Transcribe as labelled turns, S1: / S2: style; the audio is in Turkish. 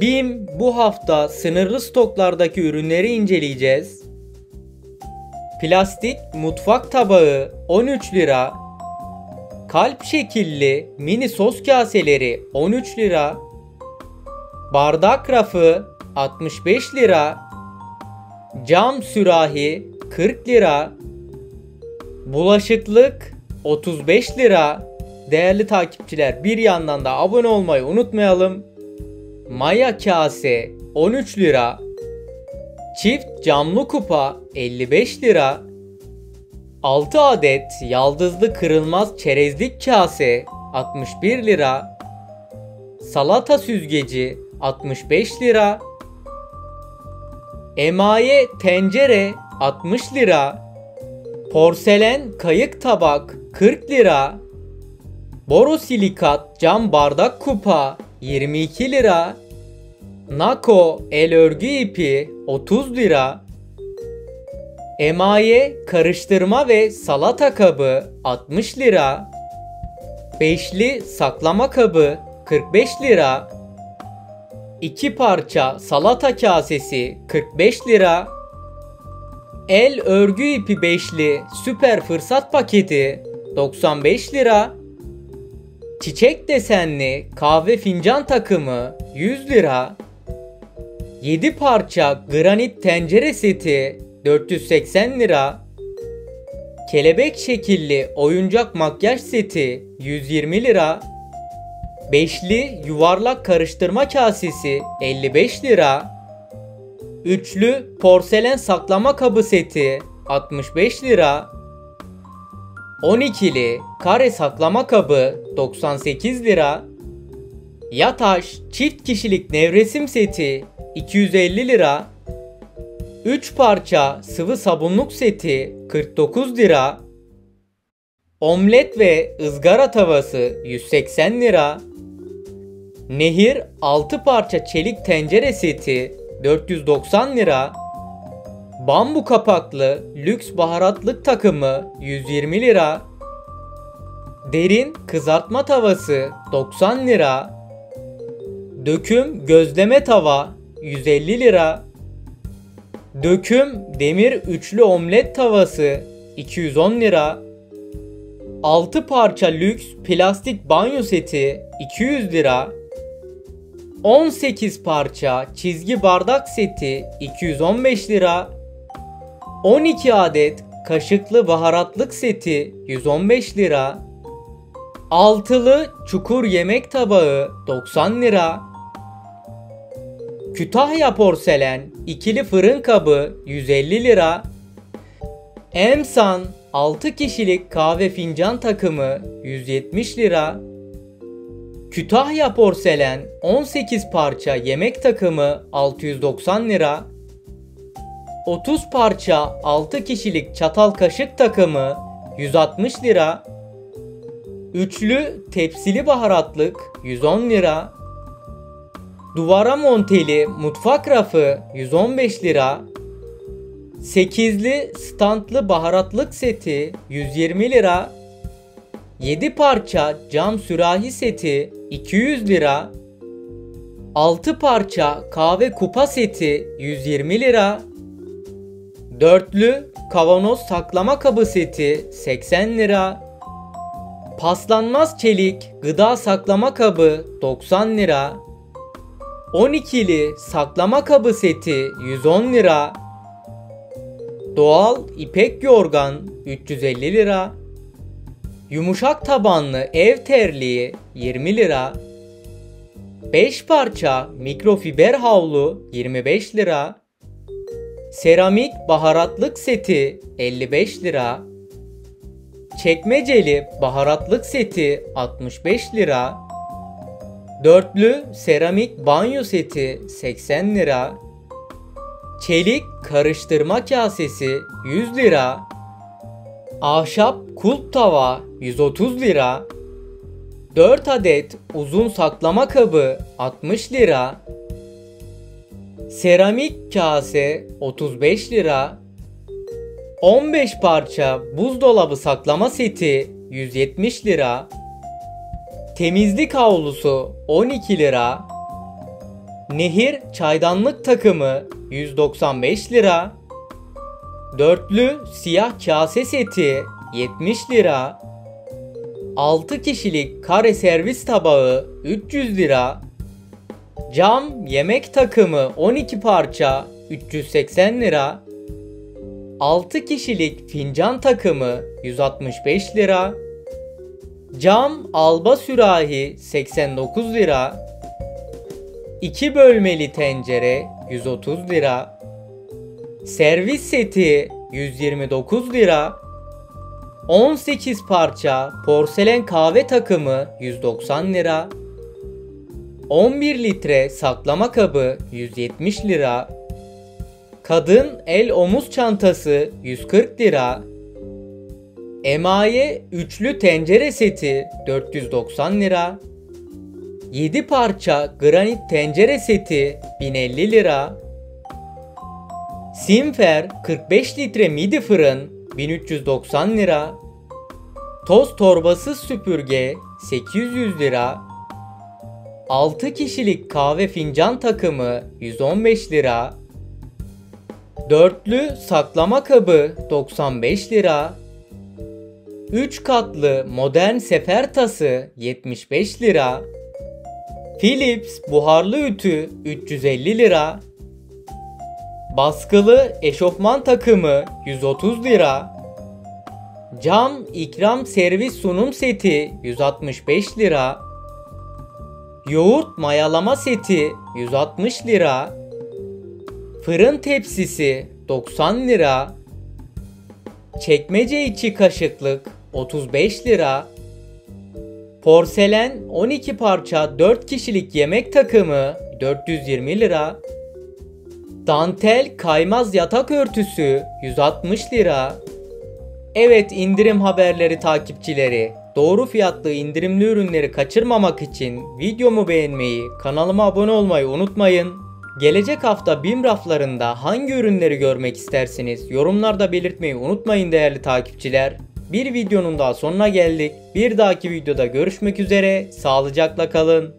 S1: BİM bu hafta sınırlı stoklardaki ürünleri inceleyeceğiz. Plastik mutfak tabağı 13 lira. Kalp şekilli mini sos kaseleri 13 lira. Bardak rafı 65 lira. Cam sürahi 40 lira. Bulaşıklık 35 lira. Değerli takipçiler bir yandan da abone olmayı unutmayalım. Maya kase 13 lira. Çift camlı kupa 55 lira. 6 adet yaldızlı kırılmaz çerezlik kase 61 lira. Salata süzgeci 65 lira. Emaye tencere 60 lira. Porselen kayık tabak 40 lira. Borosilikat cam bardak kupa 22 lira. Nako el örgü ipi 30 lira. Emaye karıştırma ve salata kabı 60 lira. Beşli saklama kabı 45 lira. 2 parça salata kasesi 45 lira. El örgü ipi beşli süper fırsat paketi 95 lira. Çiçek desenli kahve fincan takımı 100 lira. 7 parça granit tencere seti 480 lira. Kelebek şekilli oyuncak makyaj seti 120 lira. Beşli yuvarlak karıştırma kasesi 55 lira. Üçlü porselen saklama kabı seti 65 lira. 12'li kare saklama kabı 98 lira. Yataş çift kişilik nevresim seti 250 lira. 3 parça sıvı sabunluk seti 49 lira. Omlet ve ızgara tavası 180 lira. Nehir 6 parça çelik tencere seti 490 lira. Bambu kapaklı lüks baharatlık takımı 120 lira. Derin kızartma tavası 90 lira. Döküm gözleme tava 150 lira. Döküm demir üçlü omlet tavası 210 lira. 6 parça lüks plastik banyo seti 200 lira. 18 parça çizgi bardak seti 215 lira. 12 adet kaşıklı baharatlık seti 115 lira. Altılı çukur yemek tabağı 90 lira. Kütahya porselen ikili fırın kabı 150 lira. Emsan 6 kişilik kahve fincan takımı 170 lira. Kütahya porselen 18 parça yemek takımı 690 lira. 30 parça 6 kişilik çatal kaşık takımı 160 lira. Üçlü tepsili baharatlık 110 lira. Duvara monteli mutfak rafı 115 lira. Sekizli standlı baharatlık seti 120 lira. 7 parça cam sürahi seti 200 lira. 6 parça kahve kupa seti 120 lira. Dörtlü kavanoz saklama kabı seti 80 lira. Paslanmaz çelik gıda saklama kabı 90 lira. 12'li saklama kabı seti 110 lira. Doğal ipek yorgan 350 lira. Yumuşak tabanlı ev terliği 20 lira. 5 parça mikrofiber havlu 25 lira. Seramik baharatlık seti 55 lira. Çekmeceli baharatlık seti 65 lira. Dörtlü seramik banyo seti 80 lira. Çelik karıştırma kasesi 100 lira. Ahşap kulp tava 130 lira. 4 adet uzun saklama kabı 60 lira. Seramik kase 35 lira. 15 parça buzdolabı saklama seti 170 lira. Temizlik havlusu 12 lira. Nehir çaydanlık takımı 195 lira. Dörtlü siyah kase seti 70 lira. 6 kişilik kare servis tabağı 300 lira. Cam yemek takımı 12 parça 380 lira. 6 kişilik fincan takımı 165 lira. Cam alba sürahi 89 lira. 2 bölmeli tencere 130 lira. Servis seti 129 lira. 18 parça porselen kahve takımı 190 lira. 11 litre saklama kabı 170 lira. Kadın el omuz çantası 140 lira. Emaye üçlü tencere seti 490 lira. 7 parça granit tencere seti 1050 lira. Simfer 45 litre midi fırın 1390 lira. Toz torbasız süpürge 800 lira. 6 kişilik kahve fincan takımı 115 lira. Dörtlü saklama kabı 95 lira. 3 katlı modern sefer tası 75 lira. Philips buharlı ütü 350 lira. Baskılı eşofman takımı 130 lira. Cam ikram servis sunum seti 165 lira. Yoğurt mayalama seti 160 lira. Fırın tepsisi 90 lira. Çekmece içi kaşıklık 35 lira. Porselen 12 parça 4 kişilik yemek takımı 420 lira. Dantel kaymaz yatak örtüsü 160 lira. Evet indirim haberleri takipçileri. Doğru fiyatlı indirimli ürünleri kaçırmamak için videomu beğenmeyi, kanalıma abone olmayı unutmayın. Gelecek hafta BİM raflarında hangi ürünleri görmek istersiniz yorumlarda belirtmeyi unutmayın değerli takipçiler. Bir videonun daha sonuna geldik. Bir dahaki videoda görüşmek üzere. Sağlıcakla kalın.